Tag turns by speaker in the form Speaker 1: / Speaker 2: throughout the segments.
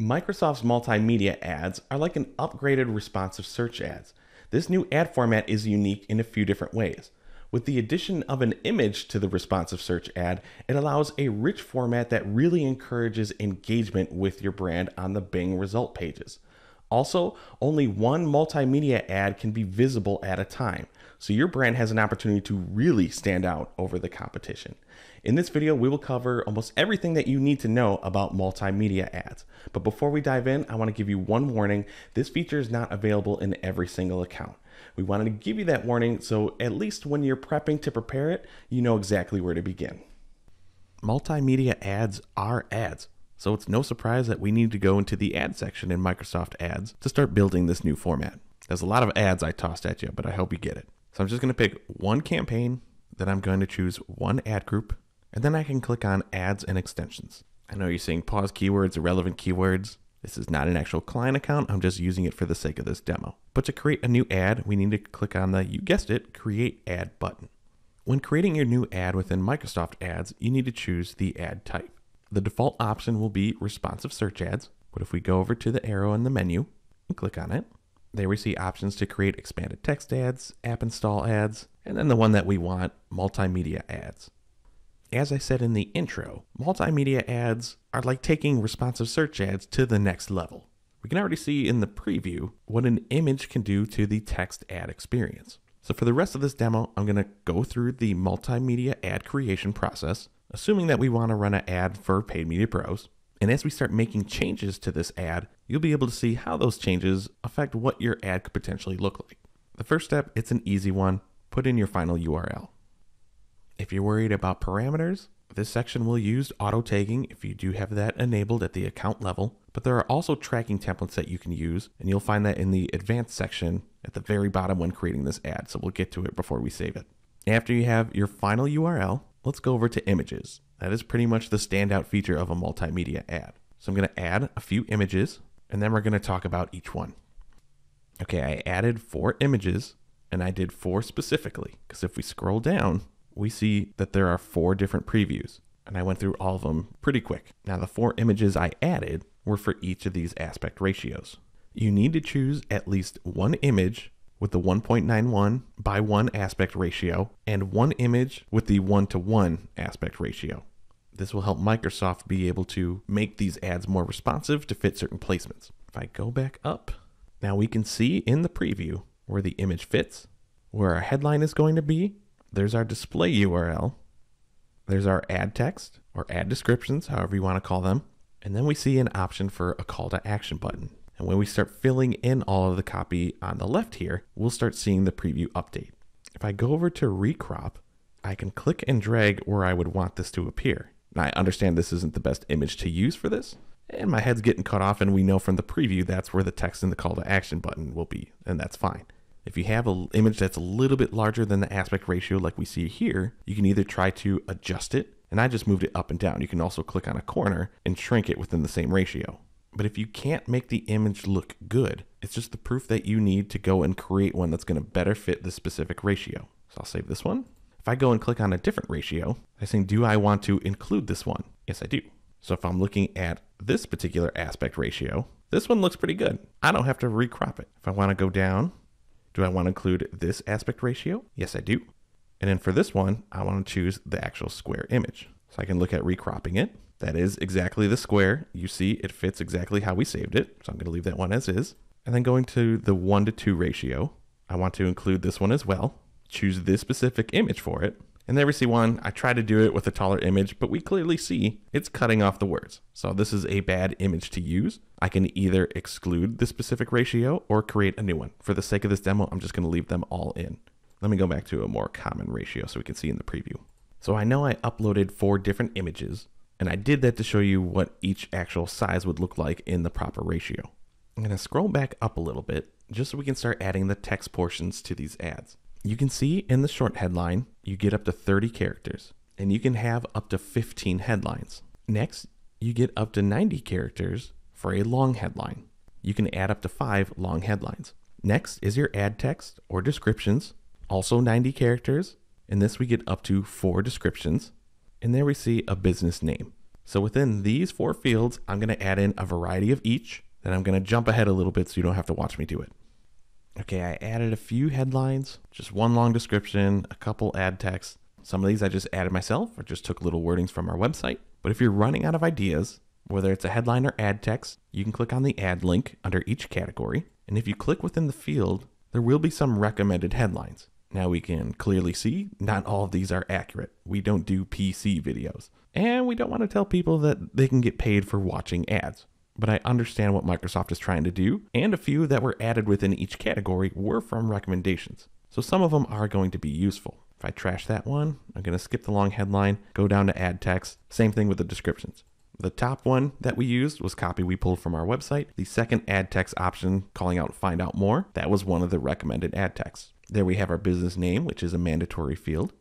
Speaker 1: Microsoft's multimedia ads are like an upgraded responsive search ads. This new ad format is unique in a few different ways. With the addition of an image to the responsive search ad, it allows a rich format that really encourages engagement with your brand on the Bing result pages. Also, only one multimedia ad can be visible at a time, so your brand has an opportunity to really stand out over the competition. In this video, we will cover almost everything that you need to know about multimedia ads. But before we dive in, I want to give you one warning. This feature is not available in every single account. We wanted to give you that warning so at least when you're prepping to prepare it, you know exactly where to begin. Multimedia ads are ads. So it's no surprise that we need to go into the ad section in Microsoft Ads to start building this new format. There's a lot of ads I tossed at you, but I hope you get it. So I'm just going to pick one campaign, then I'm going to choose one ad group, and then I can click on ads and extensions. I know you're seeing pause keywords, irrelevant keywords. This is not an actual client account, I'm just using it for the sake of this demo. But to create a new ad, we need to click on the, you guessed it, create ad button. When creating your new ad within Microsoft Ads, you need to choose the ad type. The default option will be responsive search ads, but if we go over to the arrow in the menu and click on it, there we see options to create expanded text ads, app install ads, and then the one that we want, multimedia ads. As I said in the intro, multimedia ads are like taking responsive search ads to the next level. We can already see in the preview what an image can do to the text ad experience. So for the rest of this demo, I'm going to go through the multimedia ad creation process, assuming that we want to run an ad for Paid Media Pros. And as we start making changes to this ad, you'll be able to see how those changes affect what your ad could potentially look like. The first step, it's an easy one. Put in your final URL. If you're worried about parameters, this section will use auto tagging if you do have that enabled at the account level, but there are also tracking templates that you can use, and you'll find that in the advanced section at the very bottom when creating this ad, so we'll get to it before we save it. After you have your final URL, let's go over to images. That is pretty much the standout feature of a multimedia ad. So I'm going to add a few images, and then we're going to talk about each one. Okay, I added four images, and I did four specifically, because if we scroll down, we see that there are four different previews, and I went through all of them pretty quick. Now, the four images I added were for each of these aspect ratios. You need to choose at least one image with the 1.91 by 1 aspect ratio and one image with the 1 to 1 aspect ratio. This will help Microsoft be able to make these ads more responsive to fit certain placements. If I go back up, now we can see in the preview where the image fits, where our headline is going to be, there's our display URL. There's our ad text or ad descriptions, however you want to call them. And then we see an option for a call to action button. And when we start filling in all of the copy on the left here, we'll start seeing the preview update. If I go over to recrop, I can click and drag where I would want this to appear. Now, I understand this isn't the best image to use for this, and my head's getting cut off, and we know from the preview that's where the text and the call to action button will be, and that's fine. If you have an image that's a little bit larger than the aspect ratio like we see here, you can either try to adjust it, and I just moved it up and down. You can also click on a corner and shrink it within the same ratio. But if you can't make the image look good, it's just the proof that you need to go and create one that's going to better fit the specific ratio. So I'll save this one. If I go and click on a different ratio, I'm saying, do I want to include this one? Yes, I do. So if I'm looking at this particular aspect ratio, this one looks pretty good. I don't have to recrop it. If I want to go down do I want to include this aspect ratio? Yes, I do. And then for this one, I want to choose the actual square image. So I can look at recropping it. That is exactly the square. You see it fits exactly how we saved it. So I'm going to leave that one as is. And then going to the 1 to 2 ratio, I want to include this one as well. Choose this specific image for it. And there we see one. I try to do it with a taller image, but we clearly see it's cutting off the words. So this is a bad image to use. I can either exclude the specific ratio or create a new one. For the sake of this demo, I'm just going to leave them all in. Let me go back to a more common ratio so we can see in the preview. So I know I uploaded four different images, and I did that to show you what each actual size would look like in the proper ratio. I'm going to scroll back up a little bit just so we can start adding the text portions to these ads. You can see in the short headline, you get up to 30 characters, and you can have up to 15 headlines. Next, you get up to 90 characters for a long headline. You can add up to five long headlines. Next is your ad text or descriptions, also 90 characters. In this, we get up to four descriptions. And there we see a business name. So within these four fields, I'm going to add in a variety of each. Then I'm going to jump ahead a little bit so you don't have to watch me do it. Okay, I added a few headlines, just one long description, a couple ad text. Some of these I just added myself or just took little wordings from our website. But if you're running out of ideas, whether it's a headline or ad text, you can click on the add link under each category. And if you click within the field, there will be some recommended headlines. Now we can clearly see not all of these are accurate. We don't do PC videos. And we don't want to tell people that they can get paid for watching ads. But I understand what Microsoft is trying to do, and a few that were added within each category were from recommendations. So some of them are going to be useful. If I trash that one, I'm going to skip the long headline, go down to ad text. Same thing with the descriptions. The top one that we used was copy we pulled from our website. The second ad text option, calling out find out more, that was one of the recommended ad texts. There we have our business name, which is a mandatory field.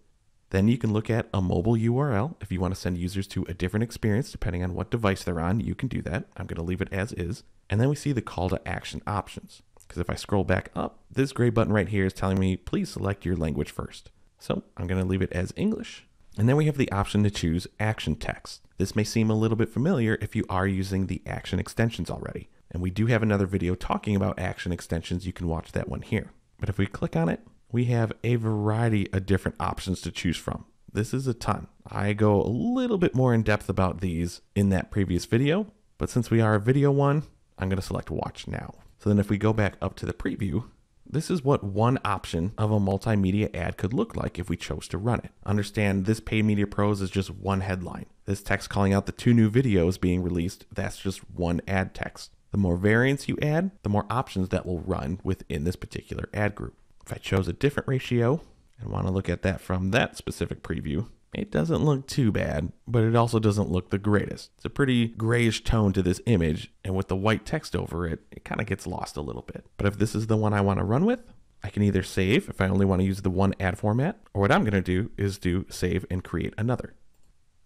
Speaker 1: Then you can look at a mobile URL. If you want to send users to a different experience, depending on what device they're on, you can do that. I'm going to leave it as is. And then we see the call to action options. Because if I scroll back up, this gray button right here is telling me, please select your language first. So I'm going to leave it as English. And then we have the option to choose action text. This may seem a little bit familiar if you are using the action extensions already. And we do have another video talking about action extensions. You can watch that one here. But if we click on it, we have a variety of different options to choose from. This is a ton. I go a little bit more in depth about these in that previous video, but since we are a video one, I'm going to select watch now. So then if we go back up to the preview, this is what one option of a multimedia ad could look like if we chose to run it. Understand this paid media pros is just one headline. This text calling out the two new videos being released, that's just one ad text. The more variants you add, the more options that will run within this particular ad group. If I chose a different ratio and want to look at that from that specific preview, it doesn't look too bad, but it also doesn't look the greatest. It's a pretty grayish tone to this image, and with the white text over it, it kind of gets lost a little bit. But if this is the one I want to run with, I can either save if I only want to use the one ad format, or what I'm going to do is do save and create another.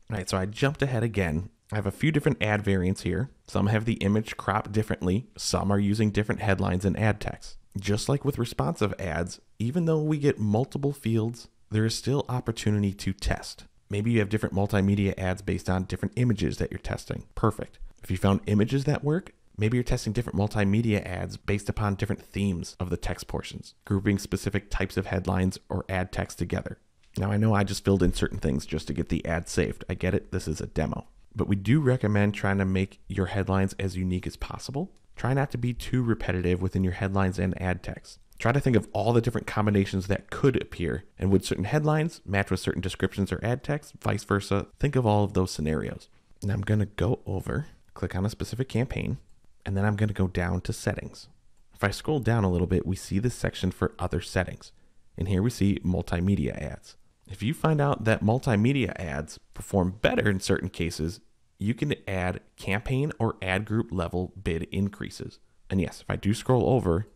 Speaker 1: All right, so I jumped ahead again. I have a few different ad variants here. Some have the image cropped differently, some are using different headlines and ad text. Just like with responsive ads, even though we get multiple fields, there is still opportunity to test. Maybe you have different multimedia ads based on different images that you're testing. Perfect. If you found images that work, maybe you're testing different multimedia ads based upon different themes of the text portions, grouping specific types of headlines or ad text together. Now, I know I just filled in certain things just to get the ad saved. I get it, this is a demo. But we do recommend trying to make your headlines as unique as possible Try not to be too repetitive within your headlines and ad text. Try to think of all the different combinations that could appear, and would certain headlines match with certain descriptions or ad text, vice versa. Think of all of those scenarios. And I'm going to go over, click on a specific campaign, and then I'm going to go down to settings. If I scroll down a little bit, we see this section for other settings. And here we see multimedia ads. If you find out that multimedia ads perform better in certain cases, you can add campaign or ad group level bid increases. And yes, if I do scroll over,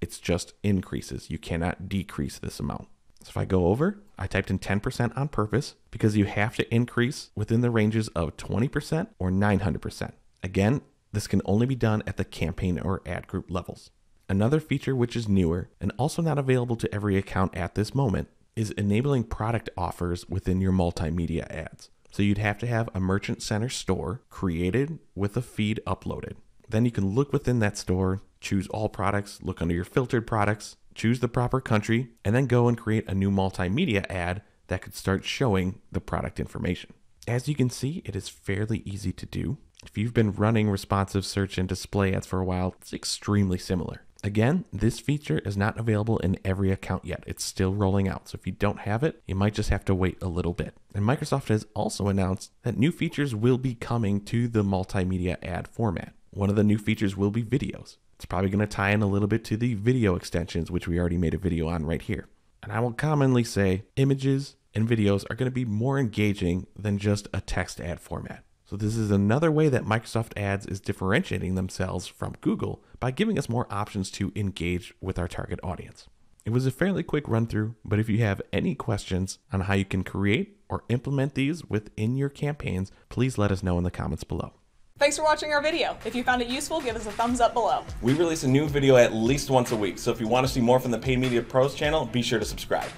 Speaker 1: it's just increases. You cannot decrease this amount. So if I go over, I typed in 10% on purpose because you have to increase within the ranges of 20% or 900%. Again, this can only be done at the campaign or ad group levels. Another feature which is newer and also not available to every account at this moment is enabling product offers within your multimedia ads. So you'd have to have a merchant center store created with a feed uploaded. Then you can look within that store, choose all products, look under your filtered products, choose the proper country, and then go and create a new multimedia ad that could start showing the product information. As you can see, it is fairly easy to do. If you've been running responsive search and display ads for a while, it's extremely similar. Again, this feature is not available in every account yet. It's still rolling out. So if you don't have it, you might just have to wait a little bit. And Microsoft has also announced that new features will be coming to the multimedia ad format. One of the new features will be videos. It's probably going to tie in a little bit to the video extensions, which we already made a video on right here. And I will commonly say images and videos are going to be more engaging than just a text ad format. So this is another way that Microsoft Ads is differentiating themselves from Google by giving us more options to engage with our target audience. It was a fairly quick run through, but if you have any questions on how you can create or implement these within your campaigns, please let us know in the comments below.
Speaker 2: Thanks for watching our video. If you found it useful, give us a thumbs up below.
Speaker 1: We release a new video at least once a week, so if you want to see more from the Paid Media Pros channel, be sure to subscribe.